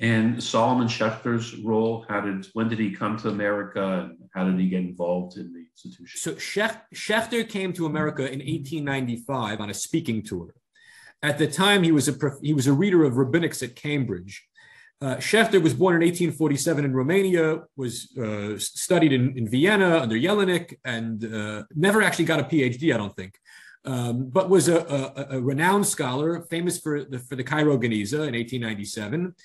And Solomon Schechter's role, how did when did he come to America and how did he get involved in the institution? So Schechter came to America in 1895 on a speaking tour. At the time, he was a he was a reader of rabbinics at Cambridge. Uh, Schechter was born in 1847 in Romania, was uh, studied in, in, Vienna under Jellinek, and uh, never actually got a PhD, I don't think, um, but was a, a, a, renowned scholar, famous for the, for the Cairo Geniza in 1897.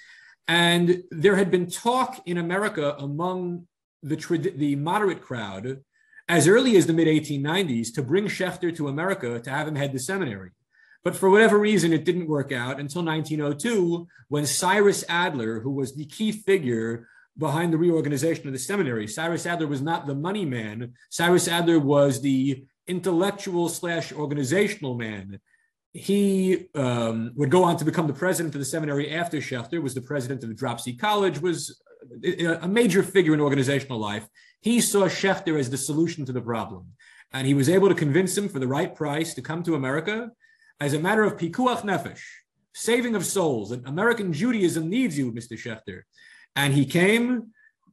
And there had been talk in America among the, the moderate crowd as early as the mid 1890s to bring Schechter to America to have him head the seminary. But for whatever reason, it didn't work out until 1902 when Cyrus Adler, who was the key figure behind the reorganization of the seminary, Cyrus Adler was not the money man. Cyrus Adler was the intellectual slash organizational man he um, would go on to become the president of the seminary after Schechter, was the president of the Dropsie College, was a major figure in organizational life. He saw Schechter as the solution to the problem. And he was able to convince him for the right price to come to America as a matter of pikuach nefesh, saving of souls. And American Judaism needs you, Mr. Schechter. And he came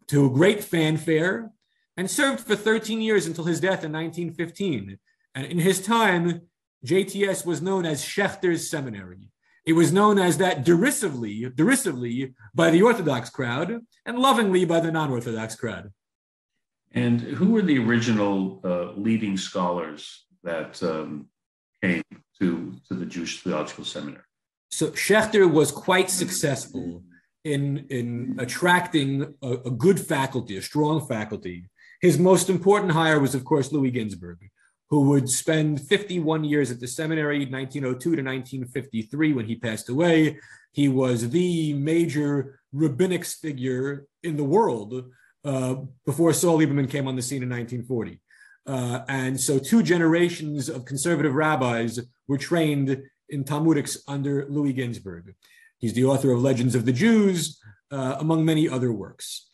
to great fanfare and served for 13 years until his death in 1915. And in his time, JTS was known as Schechter's Seminary. It was known as that derisively, derisively by the Orthodox crowd and lovingly by the non-Orthodox crowd. And who were the original uh, leading scholars that um, came to, to the Jewish Theological Seminary? So Schechter was quite successful in, in attracting a, a good faculty, a strong faculty. His most important hire was, of course, Louis Ginzberg who would spend 51 years at the seminary, 1902 to 1953, when he passed away. He was the major rabbinics figure in the world uh, before Saul Lieberman came on the scene in 1940. Uh, and so two generations of conservative rabbis were trained in Talmudics under Louis Ginzberg. He's the author of Legends of the Jews, uh, among many other works.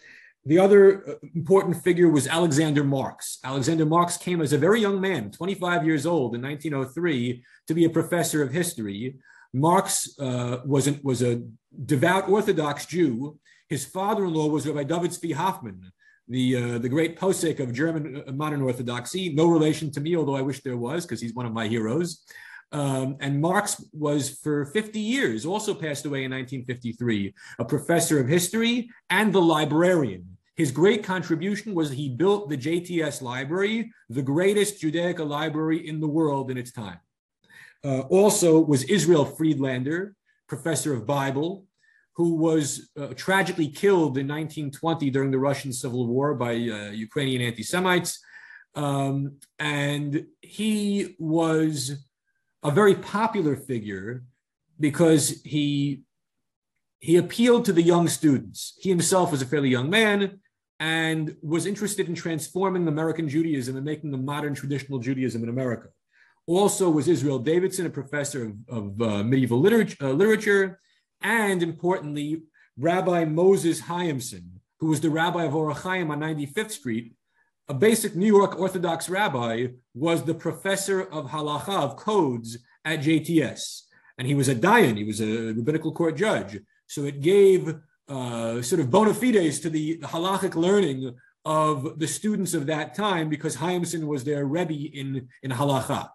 The other uh, important figure was Alexander Marx. Alexander Marx came as a very young man, 25 years old in 1903, to be a professor of history. Marx uh, was, an, was a devout Orthodox Jew. His father-in-law was Rabbi David Zvi Hoffman, the, uh, the great posek of German uh, modern Orthodoxy. No relation to me, although I wish there was, because he's one of my heroes. Um, and Marx was for 50 years, also passed away in 1953, a professor of history and the librarian his great contribution was he built the JTS library, the greatest Judaica library in the world in its time. Uh, also was Israel Friedlander, professor of Bible, who was uh, tragically killed in 1920 during the Russian Civil War by uh, Ukrainian anti Semites. Um, and he was a very popular figure because he he appealed to the young students. He himself was a fairly young man and was interested in transforming American Judaism and making a modern traditional Judaism in America. Also was Israel Davidson, a professor of, of uh, medieval literature, uh, literature, and importantly, Rabbi Moses Hyamson, who was the rabbi of Orach Chaim on 95th Street, a basic New York Orthodox rabbi, was the professor of halacha, of codes at JTS. And he was a dayan, he was a rabbinical court judge. So it gave uh, sort of bona fides to the, the halachic learning of the students of that time because Hyamson was their Rebbe in, in halacha.